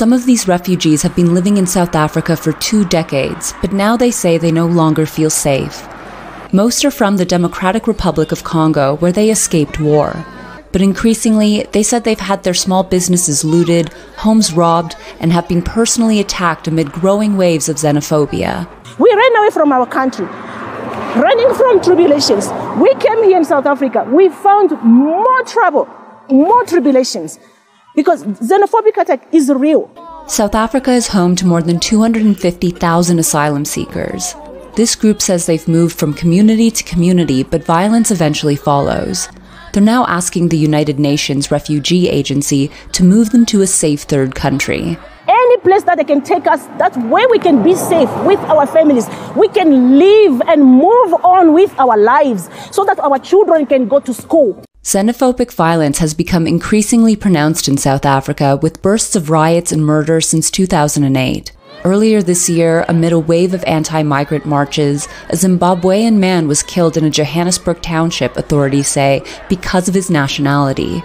Some of these refugees have been living in South Africa for two decades, but now they say they no longer feel safe. Most are from the Democratic Republic of Congo, where they escaped war. But increasingly, they said they've had their small businesses looted, homes robbed, and have been personally attacked amid growing waves of xenophobia. We ran away from our country, running from tribulations. We came here in South Africa. We found more trouble, more tribulations because xenophobic attack is real. South Africa is home to more than 250,000 asylum seekers. This group says they've moved from community to community, but violence eventually follows. They're now asking the United Nations Refugee Agency to move them to a safe third country. Any place that they can take us, that's where we can be safe with our families. We can live and move on with our lives so that our children can go to school. Xenophobic violence has become increasingly pronounced in South Africa, with bursts of riots and murder since 2008. Earlier this year, amid a wave of anti migrant marches, a Zimbabwean man was killed in a Johannesburg township, authorities say, because of his nationality.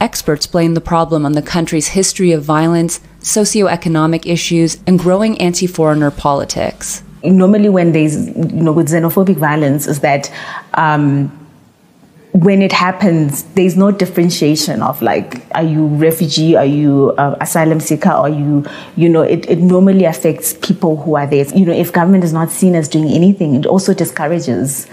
Experts blame the problem on the country's history of violence, socioeconomic issues, and growing anti foreigner politics. Normally, when there's, you know, with xenophobic violence, is that um, when it happens, there's no differentiation of like, are you refugee, are you uh, asylum seeker, are you, you know, it, it normally affects people who are there. You know, if government is not seen as doing anything, it also discourages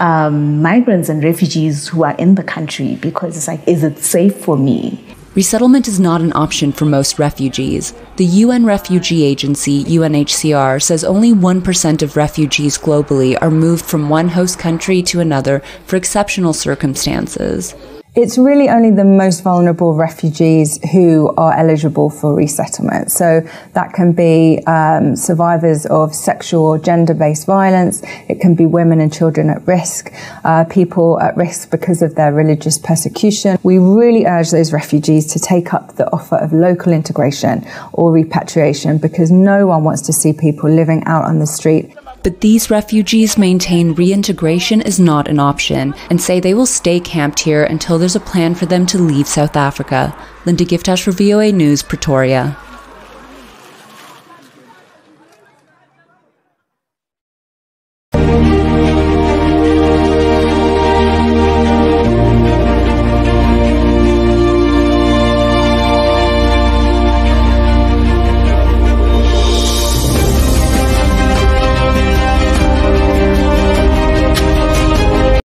um, migrants and refugees who are in the country because it's like, is it safe for me? Resettlement is not an option for most refugees. The UN Refugee Agency, UNHCR, says only 1% of refugees globally are moved from one host country to another for exceptional circumstances. It's really only the most vulnerable refugees who are eligible for resettlement. So that can be um, survivors of sexual or gender-based violence. It can be women and children at risk, uh, people at risk because of their religious persecution. We really urge those refugees to take up the offer of local integration or repatriation because no one wants to see people living out on the street but these refugees maintain reintegration is not an option and say they will stay camped here until there's a plan for them to leave South Africa. Linda Givetash for VOA News, Pretoria.